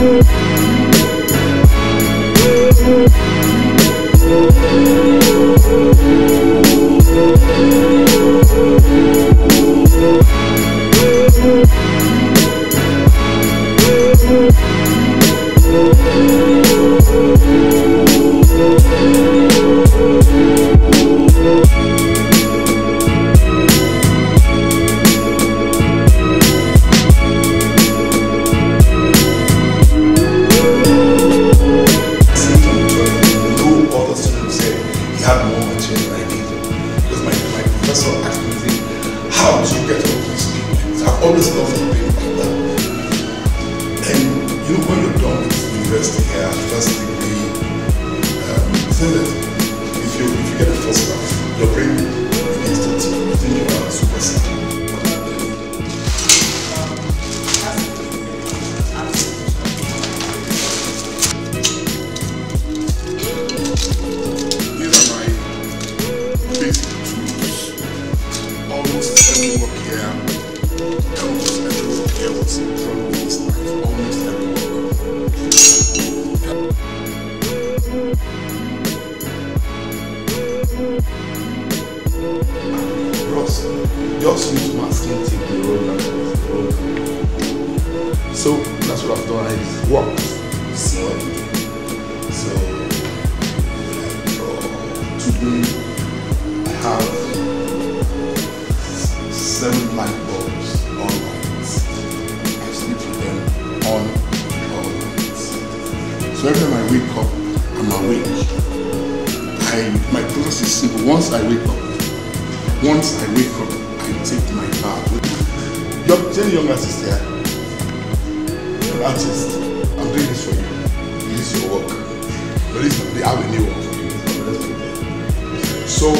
No you get? I've always loved to think like that. And you know, when you're done with university here, first degree, um, say that if you, if you get a first class, your brain begins to think you are superstar. Ross, also need to masking tape the road. So that's what I've done. I work. See what do. So uh, today I have seven light bulbs all night. I sleep with them on all night. So every time I wake up, I'm awake. I, my process is simple. Once I wake up, once I wake up, I take my bath. Doctor Young Assistant, you're an artist. I'm doing this for you. This is your work. But this is I have a new one for you. So